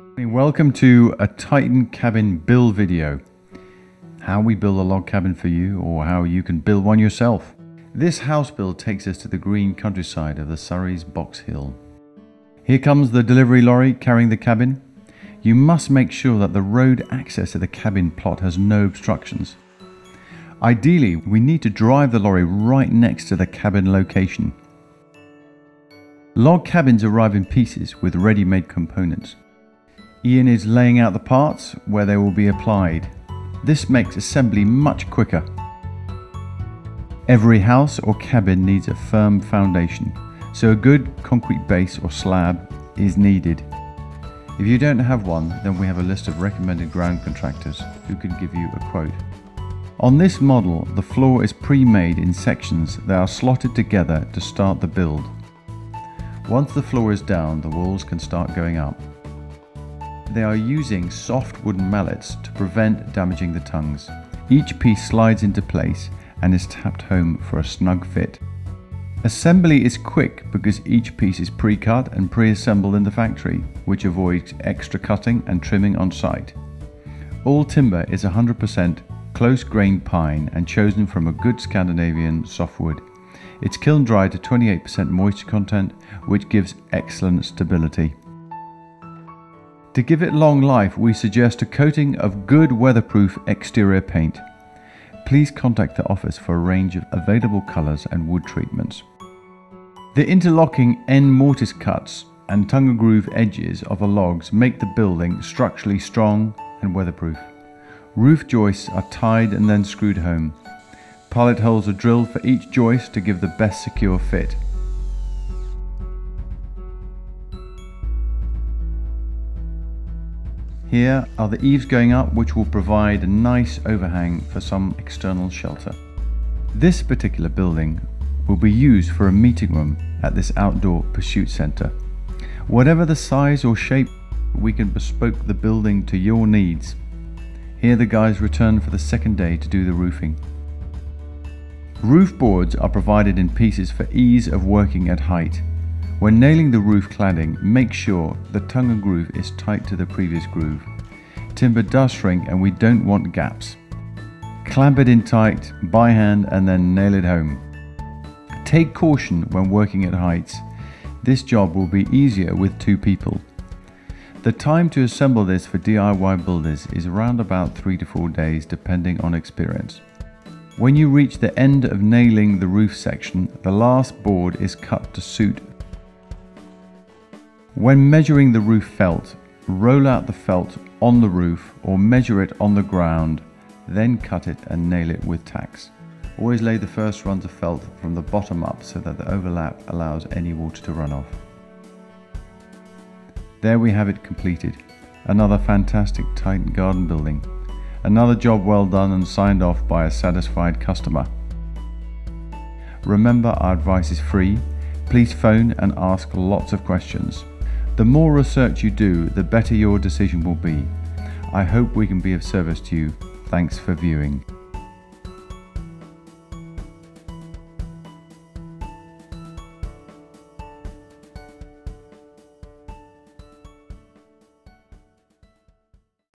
Welcome to a Titan cabin build video. How we build a log cabin for you or how you can build one yourself. This house build takes us to the green countryside of the Surrey's Box Hill. Here comes the delivery lorry carrying the cabin. You must make sure that the road access to the cabin plot has no obstructions. Ideally, we need to drive the lorry right next to the cabin location. Log cabins arrive in pieces with ready-made components. Ian is laying out the parts where they will be applied. This makes assembly much quicker. Every house or cabin needs a firm foundation, so a good concrete base or slab is needed. If you don't have one, then we have a list of recommended ground contractors who can give you a quote. On this model, the floor is pre-made in sections that are slotted together to start the build. Once the floor is down, the walls can start going up. They are using soft wooden mallets to prevent damaging the tongues. Each piece slides into place and is tapped home for a snug fit. Assembly is quick because each piece is pre-cut and pre-assembled in the factory, which avoids extra cutting and trimming on site. All timber is 100% close grained pine and chosen from a good Scandinavian softwood. It's kiln dried to 28% moisture content, which gives excellent stability. To give it long life, we suggest a coating of good weatherproof exterior paint. Please contact the office for a range of available colours and wood treatments. The interlocking end mortise cuts and tongue groove edges of the logs make the building structurally strong and weatherproof. Roof joists are tied and then screwed home. Pilot holes are drilled for each joist to give the best secure fit. Here are the eaves going up which will provide a nice overhang for some external shelter. This particular building will be used for a meeting room at this outdoor pursuit centre. Whatever the size or shape, we can bespoke the building to your needs here the guys return for the second day to do the roofing. Roof boards are provided in pieces for ease of working at height. When nailing the roof cladding, make sure the tongue and groove is tight to the previous groove. Timber does shrink and we don't want gaps. Clamp it in tight, by hand and then nail it home. Take caution when working at heights. This job will be easier with two people. The time to assemble this for DIY builders is around about 3 to 4 days depending on experience. When you reach the end of nailing the roof section, the last board is cut to suit. When measuring the roof felt, roll out the felt on the roof or measure it on the ground, then cut it and nail it with tacks. Always lay the first runs of felt from the bottom up so that the overlap allows any water to run off. There we have it completed. Another fantastic Titan garden building. Another job well done and signed off by a satisfied customer. Remember our advice is free. Please phone and ask lots of questions. The more research you do, the better your decision will be. I hope we can be of service to you. Thanks for viewing.